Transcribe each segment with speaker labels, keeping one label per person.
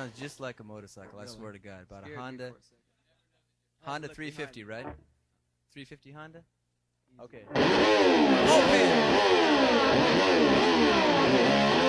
Speaker 1: sounds just like a motorcycle.
Speaker 2: Really?
Speaker 1: I swear to God, about a Honda, Honda 350, right? 350 Honda. Okay. Oh, Open.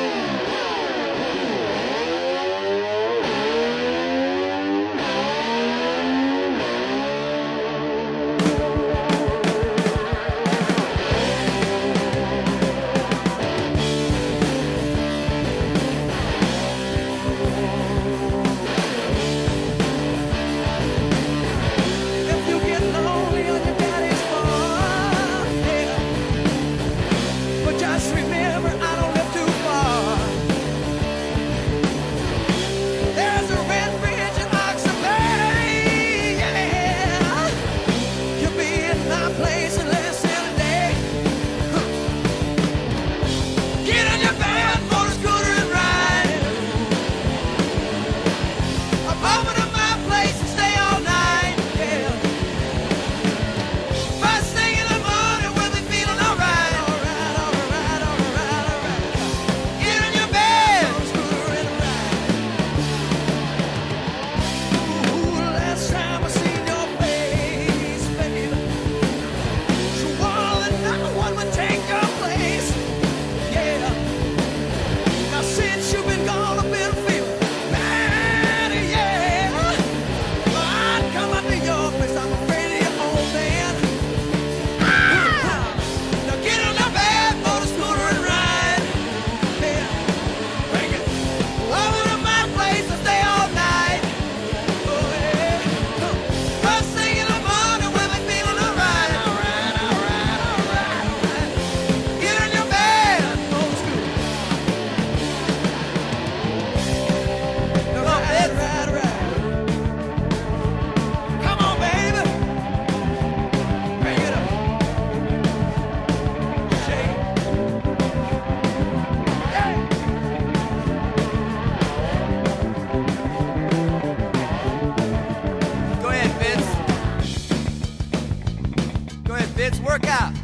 Speaker 1: workout.